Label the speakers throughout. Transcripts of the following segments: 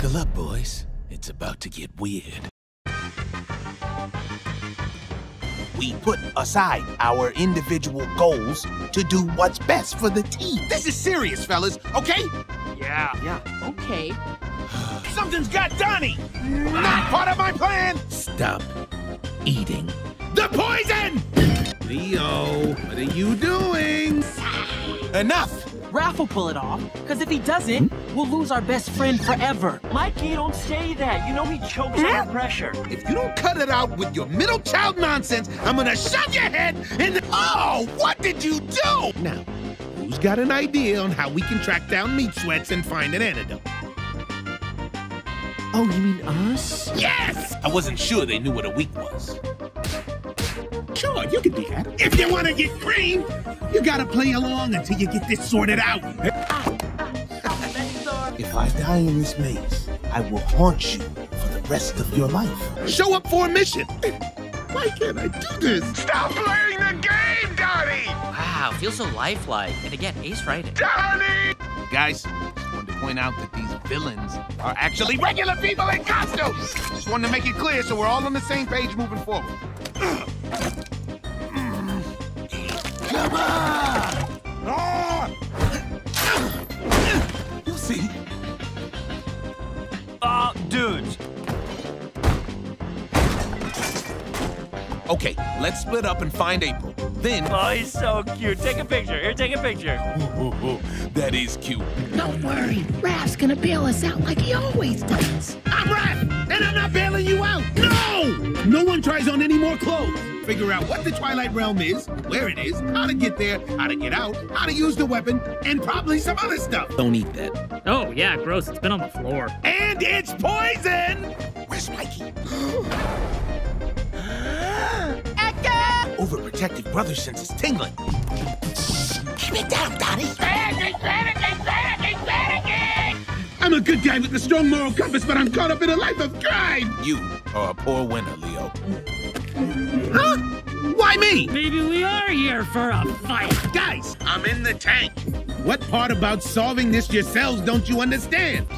Speaker 1: Buckle up, boys. It's about to get weird. We put aside our individual goals to do what's best for the team.
Speaker 2: This is serious, fellas, okay?
Speaker 3: Yeah.
Speaker 4: Yeah.
Speaker 5: Okay.
Speaker 2: Something's got Donnie! Not part of my plan!
Speaker 1: Stop eating.
Speaker 2: The poison! Leo, what are you doing?
Speaker 1: Enough!
Speaker 4: Raph will pull it off, because if he doesn't, we'll lose our best friend forever.
Speaker 3: Mikey, don't say that. You know he chokes under pressure.
Speaker 2: If you don't cut it out with your middle child nonsense, I'm gonna shove your head in the. Oh, what did you do? Now, who's got an idea on how we can track down meat sweats and find an antidote?
Speaker 4: Oh, you mean us?
Speaker 2: Yes!
Speaker 1: I wasn't sure they knew what a week was.
Speaker 2: Sure, you can do that. If you want to get green, you gotta play along until you get this sorted out.
Speaker 1: If I die in this maze, I will haunt you for the rest of your life.
Speaker 2: Show up for a mission. Why can't I do this?
Speaker 6: Stop playing the game, Donnie!
Speaker 7: Wow, feels so lifelike. And again, Ace right it.
Speaker 6: Donnie!
Speaker 2: Guys, just wanted to point out that these villains are actually regular people in costumes. Just wanted to make it clear so we're all on the same page moving forward. Come!
Speaker 1: You'll see.
Speaker 3: Uh, dudes.
Speaker 1: Okay, let's split up and find April. Then.
Speaker 3: Oh, he's so cute. Take a picture. Here, take a picture.
Speaker 1: that is cute.
Speaker 5: Don't worry. Raph's gonna bail us out like he always does.
Speaker 2: I'm Raph, and I'm not bailing you out. No! No one tries on any more clothes. Figure out what the Twilight Realm is, where it is, how to get there, how to get out, how to use the weapon, and probably some other stuff.
Speaker 1: Don't eat that.
Speaker 8: Oh, yeah, gross. It's been on the floor.
Speaker 2: And it's poison!
Speaker 1: Where's Mikey? Overprotective brother sense is tingling.
Speaker 5: Keep it down, Donnie.
Speaker 2: I'm a good guy with a strong moral compass, but I'm caught up in a life of crime.
Speaker 1: You are a poor winner, Leo.
Speaker 2: Huh? Why me?
Speaker 8: Maybe we are here for a fight.
Speaker 2: Guys, I'm in the tank. What part about solving this yourselves don't you understand?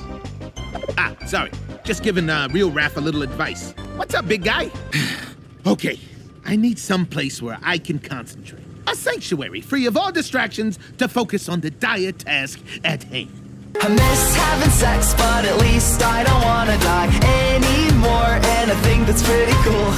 Speaker 2: Ah, sorry. Just giving uh, real Raph a little advice. What's up, big guy? okay, I need some place where I can concentrate. A sanctuary free of all distractions to focus on the dire task at hand.
Speaker 9: I miss having sex, but at least I don't wanna die anymore. And I think that's pretty cool.